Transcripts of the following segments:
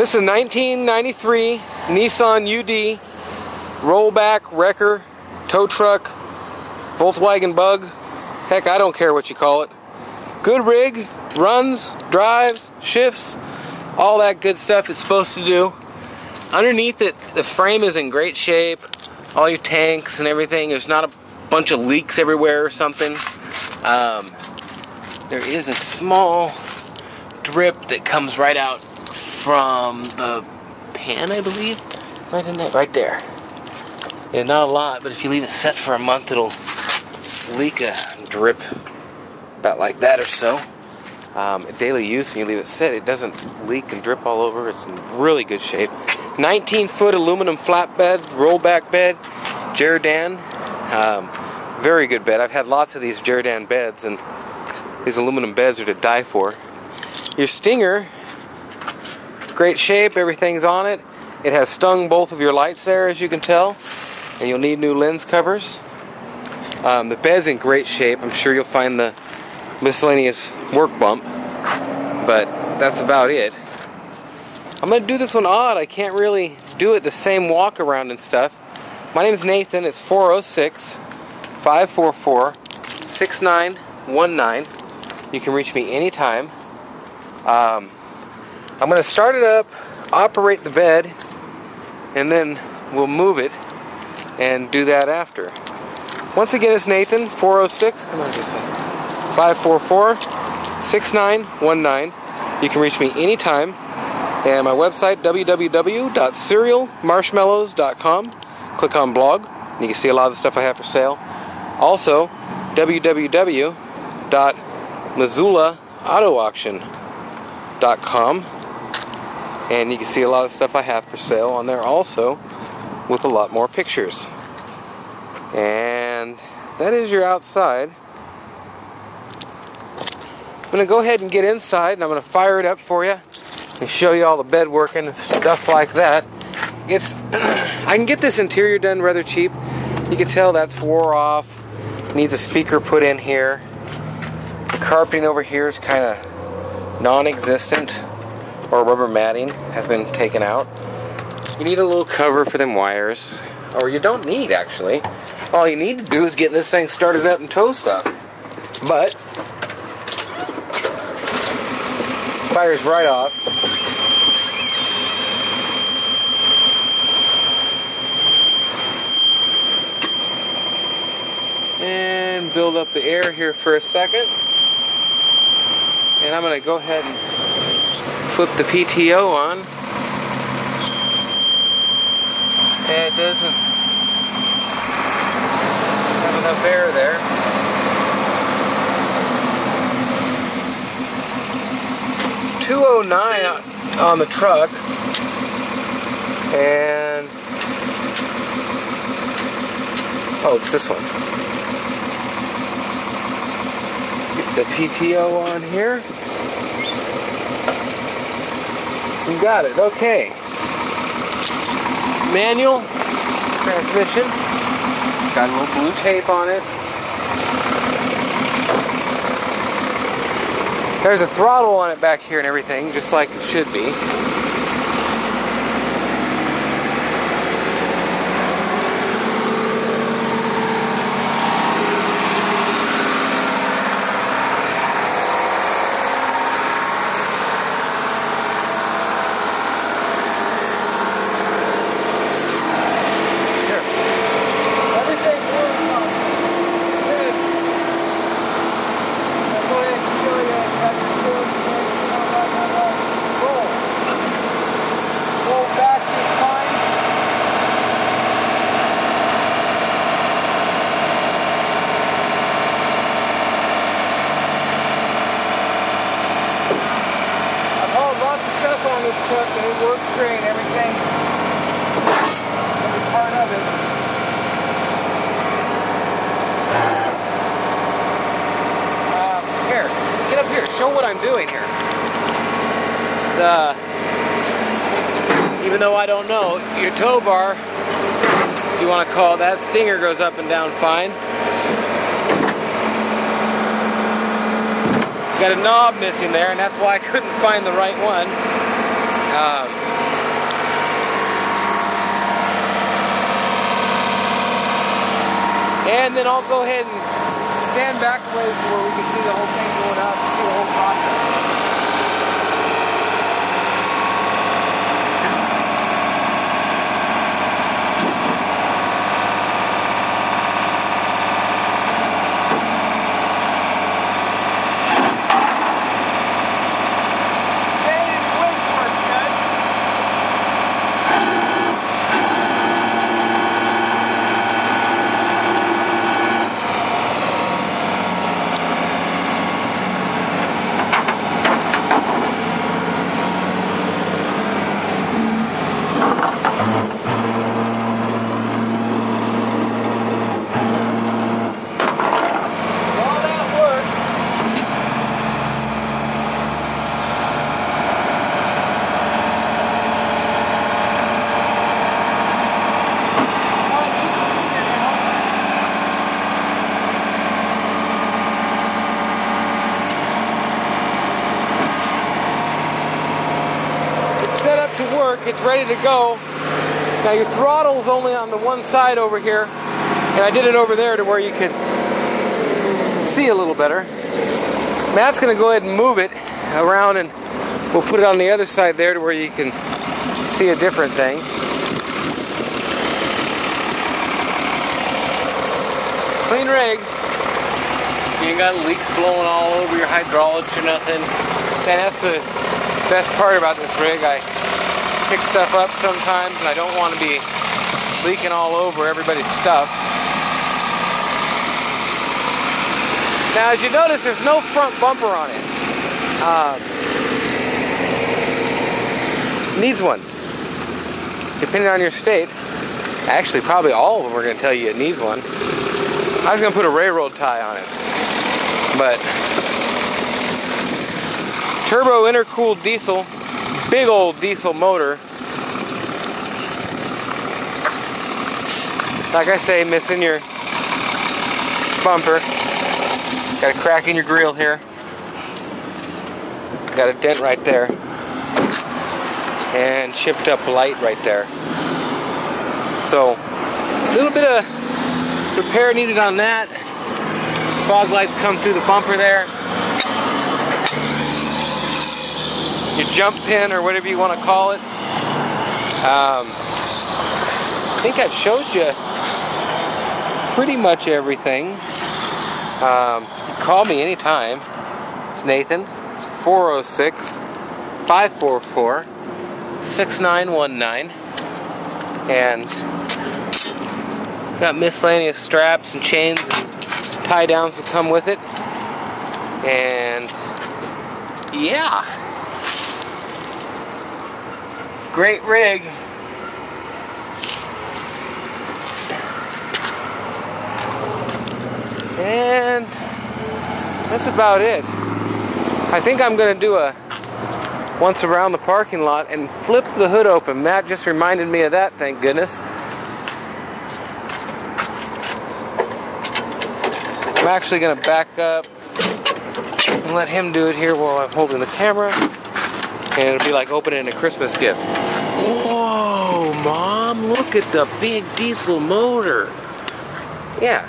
This is a 1993 Nissan UD rollback wrecker tow truck Volkswagen Bug. Heck, I don't care what you call it. Good rig, runs, drives, shifts, all that good stuff it's supposed to do. Underneath it, the frame is in great shape. All your tanks and everything. There's not a bunch of leaks everywhere or something. Um, there is a small drip that comes right out from the pan, I believe. Right in there, right there. Yeah, not a lot, but if you leave it set for a month, it'll leak a drip about like that or so. Um, daily use, and you leave it set, it doesn't leak and drip all over. It's in really good shape. 19 foot aluminum flatbed, rollback bed, Jerr-Dan. Um, very good bed. I've had lots of these Jerr-Dan beds, and these aluminum beds are to die for. Your Stinger Great shape, everything's on it. It has stung both of your lights there, as you can tell, and you'll need new lens covers. Um, the bed's in great shape. I'm sure you'll find the miscellaneous work bump, but that's about it. I'm going to do this one odd. I can't really do it the same walk around and stuff. My name is Nathan. It's 406 544 6919. You can reach me anytime. Um, I'm going to start it up, operate the bed, and then we'll move it and do that after. Once again, it's Nathan, 406, come on, just 544 6919. You can reach me anytime. And my website, www.cerealmarshmallows.com. Click on blog, and you can see a lot of the stuff I have for sale. Also, www.missoulaautoauction.com and you can see a lot of stuff I have for sale on there also with a lot more pictures. And that is your outside. I'm to go ahead and get inside and I'm to fire it up for you and show you all the bed working and stuff like that. It's I can get this interior done rather cheap. You can tell that's wore off. Needs a speaker put in here. The carpeting over here is kind of non-existent or rubber matting has been taken out. You need a little cover for them wires, or you don't need actually. All you need to do is get this thing started up and tow stuff. But fires right off. And build up the air here for a second. And I'm going to go ahead and flip the PTO on. And it doesn't have enough air there. Two oh nine on the truck, and oh, it's this one. Get the PTO on here. You got it. Okay. Manual transmission. Got a little blue tape on it. There's a throttle on it back here and everything, just like it should be. Uh, uh here get up here show what I'm doing here the even though I don't know, your tow bar, you want to call that, stinger goes up and down fine. Got a knob missing there, and that's why I couldn't find the right one. Um, and then I'll go ahead and stand back a ways where we can see the whole thing going up, see the whole process. It's ready to go. Now your throttle's only on the one side over here, and I did it over there to where you could see a little better. Matt's gonna go ahead and move it around and we'll put it on the other side there to where you can see a different thing. Clean rig. You ain't got leaks blowing all over your hydraulics or nothing. And that's the best part about this rig. I pick stuff up sometimes and I don't want to be leaking all over everybody's stuff. Now as you notice there's no front bumper on it. Um, needs one. Depending on your state. Actually probably all of them are going to tell you it needs one. I was going to put a railroad tie on it. But turbo intercooled diesel big old diesel motor. Like I say, missing your bumper. Got a crack in your grill here. Got a dent right there. And chipped up light right there. So, a little bit of repair needed on that. Fog lights come through the bumper there. Your jump pin or whatever you want to call it. Um, I think I've showed you pretty much everything. Um, call me anytime. It's Nathan. It's 406 544 6919. And got miscellaneous straps and chains and tie downs that come with it. And yeah. Great rig. And that's about it. I think I'm going to do a once around the parking lot and flip the hood open. Matt just reminded me of that, thank goodness. I'm actually going to back up and let him do it here while I'm holding the camera. And it'll be like opening a Christmas gift. Whoa, Mom, look at the big diesel motor. Yeah.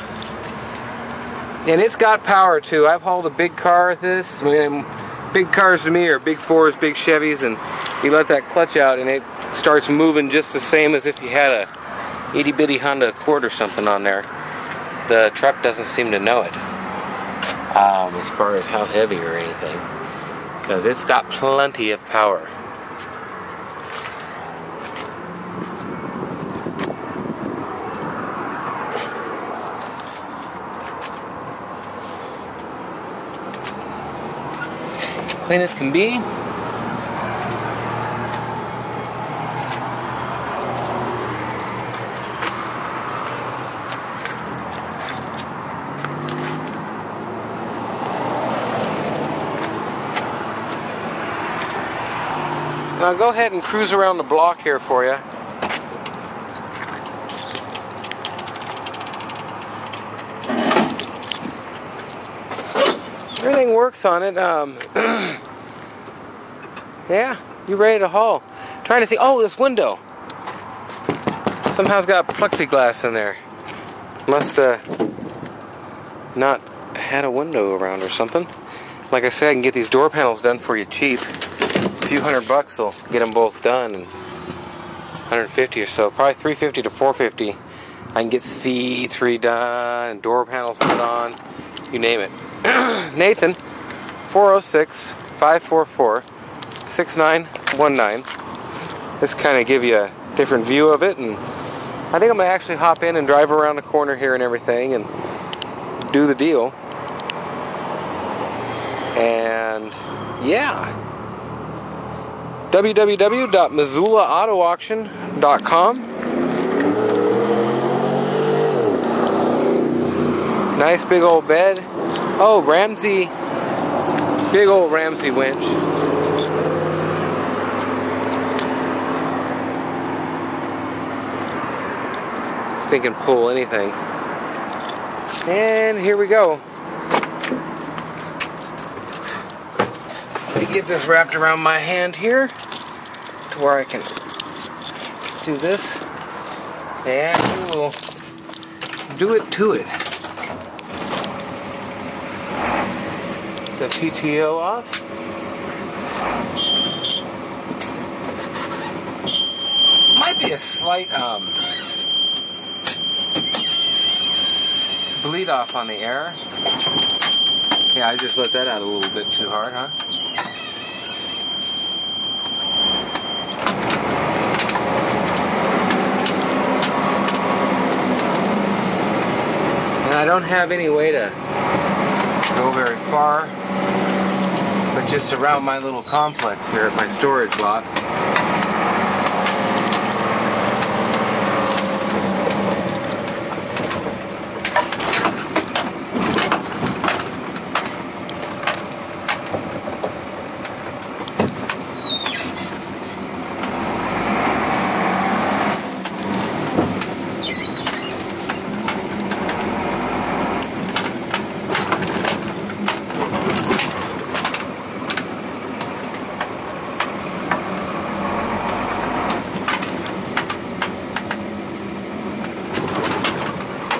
And it's got power too. I've hauled a big car with this. I mean, big cars to me are big Fords, big Chevys, and you let that clutch out and it starts moving just the same as if you had a itty bitty Honda Accord or something on there. The truck doesn't seem to know it um, as far as how heavy or anything because it's got plenty of power. Clean as can be. I'll go ahead and cruise around the block here for you. Everything works on it. Um, yeah, you ready to haul. trying to think, oh, this window. Somehow it's got plexiglass in there. Must, uh, not had a window around or something. Like I said, I can get these door panels done for you cheap. Few hundred bucks will get them both done, and 150 or so, probably 350 to 450. I can get seats redone and door panels put on, you name it. Nathan, 406 544 6919. This kind of give you a different view of it, and I think I'm gonna actually hop in and drive around the corner here and everything and do the deal. And yeah. www.missoulaautoauction.com Nice big old bed. Oh, Ramsey. Big old Ramsey winch. Stinking pull anything. And here we go. Let me get this wrapped around my hand here to where I can do this. And we will do it to it. The PTO off. Might be a slight um, bleed off on the air. Yeah, I just let that out a little bit too hard, huh? I don't have any way to go very far, but just around my little complex here at my storage lot.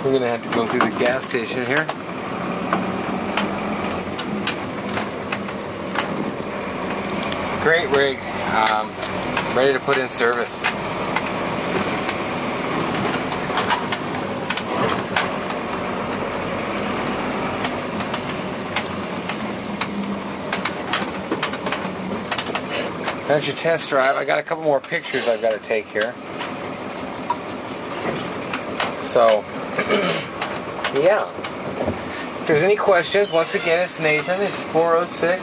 We're gonna have to go through the gas station here. Great rig, um, ready to put in service. That's your test drive. I got a couple more pictures I've got to take here. So, yeah. If there's any questions, once again, it's Nathan. It's 406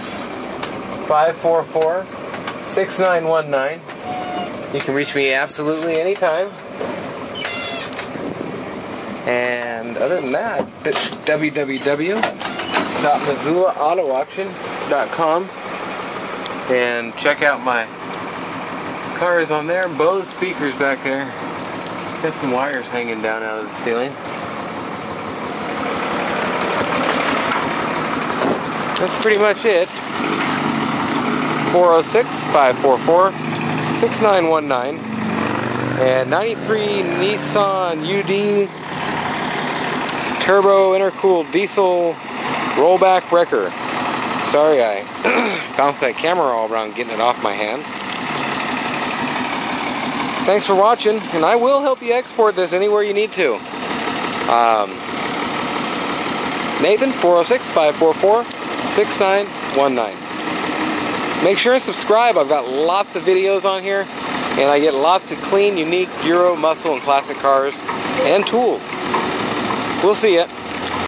544 6919. You can reach me absolutely anytime. And other than that, it's www.missoulaautoauction.com and check out my cars on there. Bose speakers back there. Got some wires hanging down out of the ceiling. That's pretty much it. 406 544 6919 and 93 Nissan UD turbo intercooled diesel rollback wrecker. Sorry I bounced that camera all around getting it off my hand. Thanks for watching, and I will help you export this anywhere you need to. Um, Nathan, 406-544-6919. Make sure and subscribe. I've got lots of videos on here, and I get lots of clean, unique Euro, muscle, and classic cars and tools. We'll see ya.